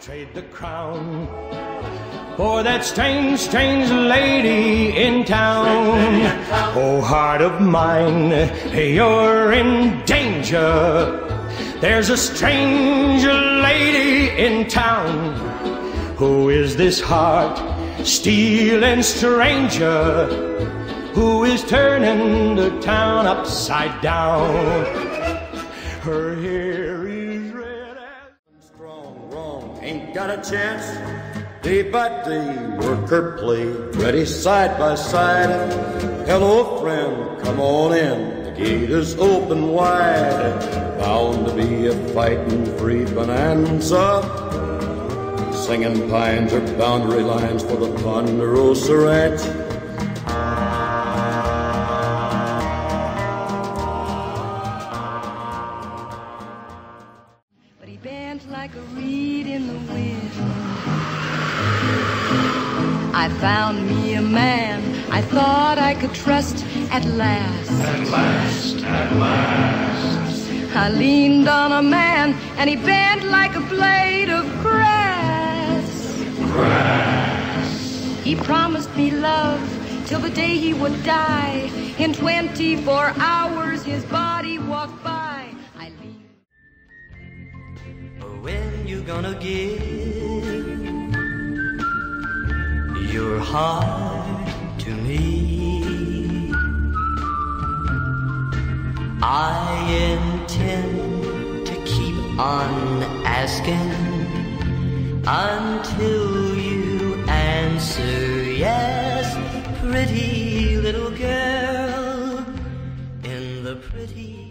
trade the crown for that strange, strange lady in town. Oh, heart of mine, you're in danger. There's a strange lady in town. Who is this heart stealing stranger? Who is turning the town upside down? Her hair ain't got a chance. Day by day, worker play, ready side by side. Hello, friend, come on in. The gate is open wide. Bound to be a fighting free bonanza. Singing pines are boundary lines for the Ponderosa Ranch. Bent like a reed in the wind. I found me a man I thought I could trust at last. At last, at last. I leaned on a man and he bent like a blade of grass. Grass. He promised me love till the day he would die. In 24 hours his body walked by. Gonna give your heart to me? I intend to keep on asking until you answer yes, pretty little girl in the pretty